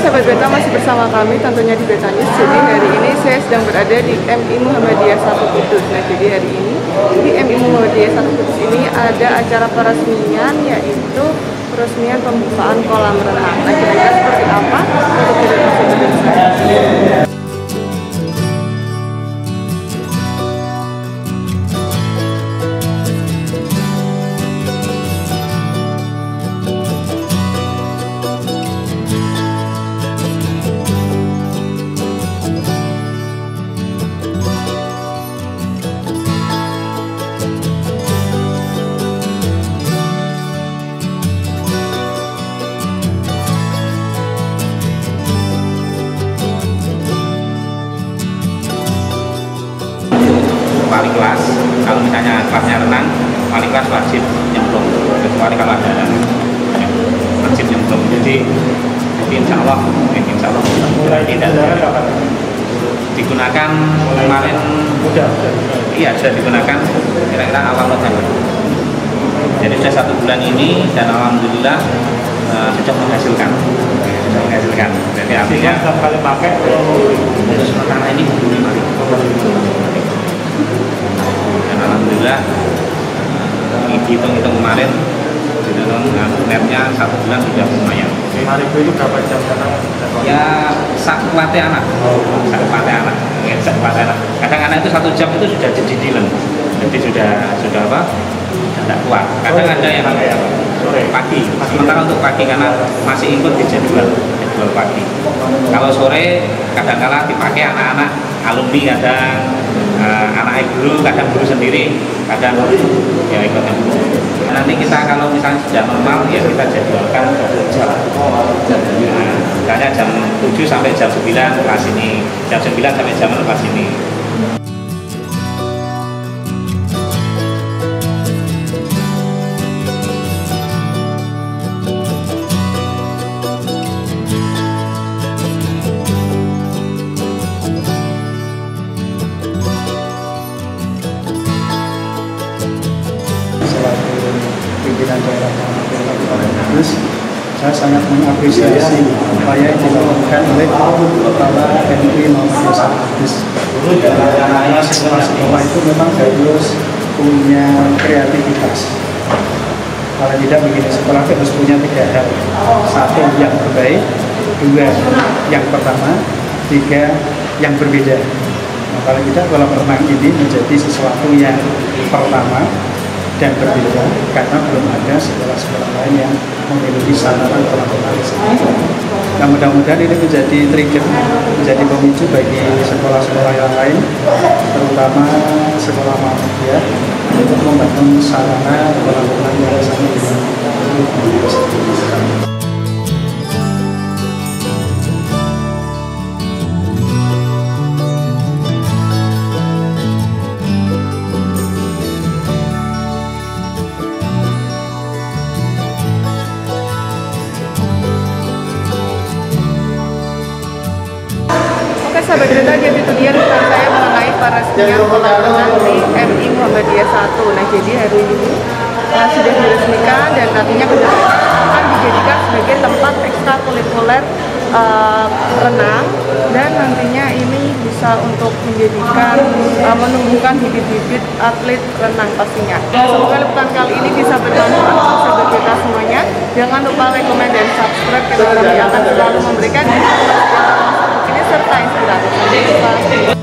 Sahabat Beta, masih bersama kami tentunya di Beta News. Jadi hari ini saya sedang berada di MI Muhammadiyah 1 Kudus. Nah jadi hari ini di MI Muhammadiyah 1 Kudus ini ada acara peresmian yaitu peresmian pembukaan kolam renang. Nah kira-kira seperti apa untuk kita masuk wali kelas. Kalau misalnya kelasnya renang wali kelas wajib nyemplung. Kecuali kalau ada wajib nyemplung. Jadi jadi insya Allah eh, insya Allah. Tidak digunakan kemarin. iya sudah digunakan kira-kira awal November. Jadi sudah satu bulan ini dan alhamdulillah uh, sudah menghasilkan. Sudah menghasilkan. Jadi artinya kali pakai untuk sementara ini belum lima uh, hitung-hitung kemarin hitung netnya satu bulan sudah lumayan. Lima ribu itu berapa jam karena ya sak kuatnya anak. Sak kuatnya anak. Ya, sak kuatnya anak. Kadang anak itu satu jam itu sudah jedilan jadi sudah sudah apa? Sudah tidak kuat. Kadang ada yang sore. Pagi. Sementara untuk pagi karena masih ikut di jadwal jadwal pagi. Kalau sore kadang-kala dipakai anak-anak alumni kadang uh, anak guru kadang guru sendiri kadang ya ikut yang guru. Nanti kita kalau misalnya sudah normal ya kita jadwalkan 20 jam nah, misalnya jam 7 sampai jam 9 kelas ini jam 9 sampai jam 6 kelas ini Kudus saya sangat mengapresiasi upaya yang dilakukan oleh para MUI Muhammadiyah Satu Kudus. Karena sekolah-sekolah itu memang harus punya kreativitas. Kalau tidak begini sekolah harus punya tiga hal. Satu yang terbaik. Dua yang pertama. Tiga yang berbeda. Nah, kalau tidak kolam renang ini menjadi sesuatu yang pertama dan berbeda karena belum ada sekolah-sekolah lain yang memiliki sarana tersebut. Nah mudah-mudahan ini menjadi trigger, menjadi pemicu bagi sekolah-sekolah yang lain, terutama sekolah Muhammadiyah untuk membangun sarana renang yang sama jadi itu dia liputan saya mengenai peresmian kolam renang di MI Muhammadiyah 1. Nah jadi hari ini uh, sudah diresmikan dan nantinya akan dijadikan sebagai tempat ekstrakurikuler uh, renang dan nantinya ini bisa untuk menjadikan uh, menumbuhkan bibit-bibit atlet renang pastinya. Nah, semoga liputan kali ini bisa bermanfaat untuk Beta semuanya. Jangan lupa like, komen, dan subscribe karena kami akan selalu memberikan 再次的